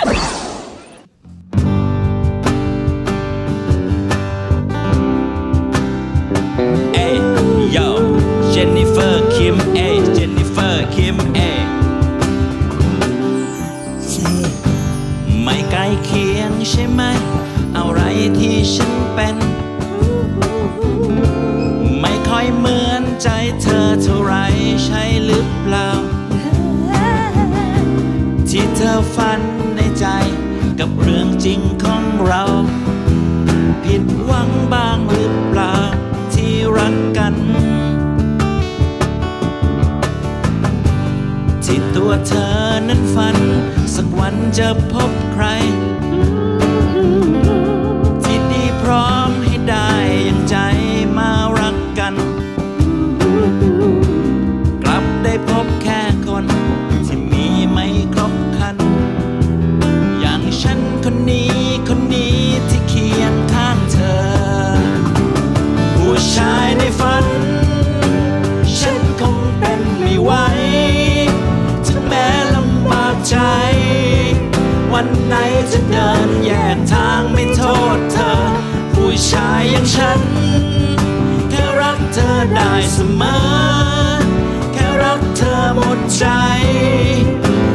เอ้ยโยเจนนิเฟอร์คิมเอ้ยเจนนิเฟอร์คิมเอ้ยไม่ใกล้เคียงใช่ไหม อะไรที่ฉันเป็น กับเรื่องจริงของเรา ผิดหวังบ้างหรือเปล่าที่รักกัน ที่ตัวเธอนั้นฝัน สักวันจะพบใคร ที่ดีพร้อมให้ได้อย่างใจมารักกัน กลับได้พบแค่ วันไหนจะเดินแยกทางไม่โทษเธอ ผู้ชายอย่างฉัน แค่รักเธอได้เสมอ แค่รักเธอหมดใจ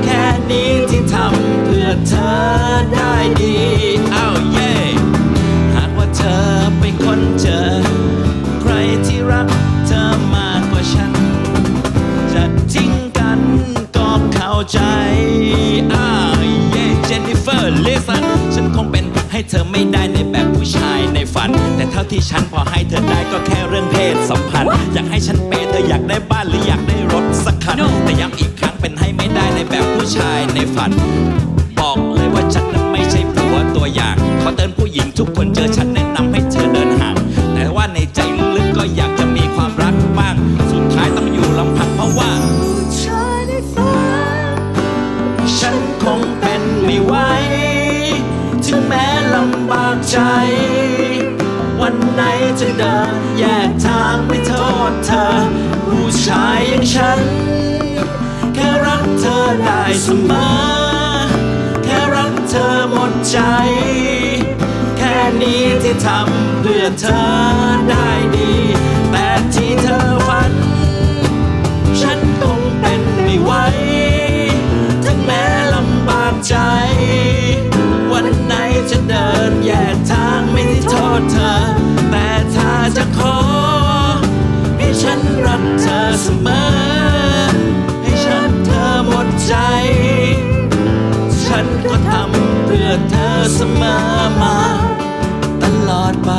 แค่นี้ที่ทำเพื่อเธอได้ดีอ้าวเย่หากว่าเธอไปค้นเจอ ใครที่รักเธอมากกว่าฉัน จะทิ้งกันก็เข้าใจ อร์เลสันฉันคงเป็นให้เธอไม่ได้ในแบบผู้ชายในฝัน แต่เท่าที่ฉันพอให้เธอได้ก็แค่เรื่องเพศสัมพันธ์ อยากให้ฉันเปย์เธออยากได้บ้านหรืออยากได้รถสักคัน แต่ย้ำอีกครั้งเป็นให้ไม่ได้ในแบบผู้ชายในฝัน บอกเลยว่าฉันนั้นไม่ใช่ผัวตัวอย่าง ขอเตือนผู้หญิงทุกคนำบากใจ วันไหนจะเดินแยกทางไม่โทษเธอ ผู้ชายอย่างฉัน แค่รักเธอได้เสมอ แค่รักเธอหมดใจ แค่นี้ที่ทำเพื่อเธอได้ดี เธอเสมอ ให้ฉันเธอหมดใจ ฉันก็ทำเพื่อเธอเสมอมา ตลอดไป